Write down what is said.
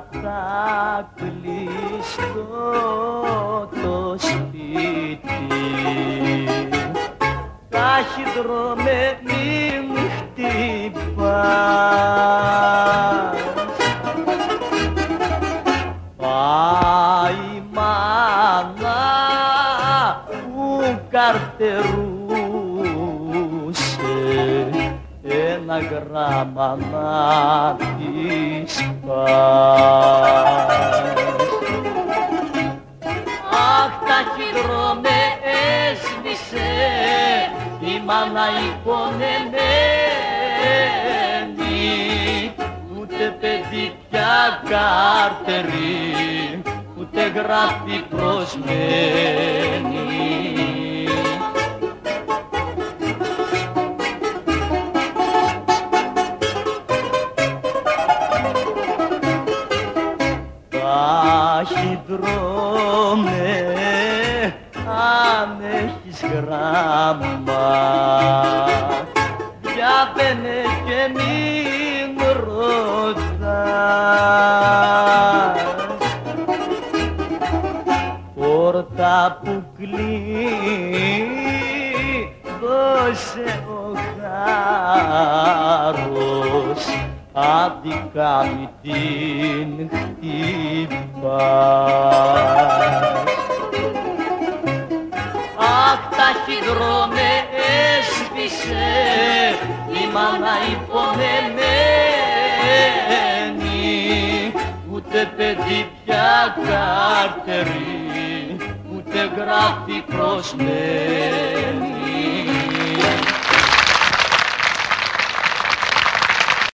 τα κλειστό το σπίτι. Ταχυδρόμε μην χτυπάς. Πάει η μάνα που καρτερούσε γράμμα να της πας. Αχ, ταχυδρόμε έσβησε η μάνα υπονεμένη ούτε παιδί πια καρτερή ούτε γράφει προσμένη. Ταχυδρόμε αν έχεις γράμμα. Διάβαινε και μην ρωτάς. Πόρτα που κλείνει δώσε άδικα μη την χτυπάς Αχ, ταχυδρόμε έσβησε η μάνα υπομεμένη ούτε παιδί πια καρτερή ούτε γράφει προσμένη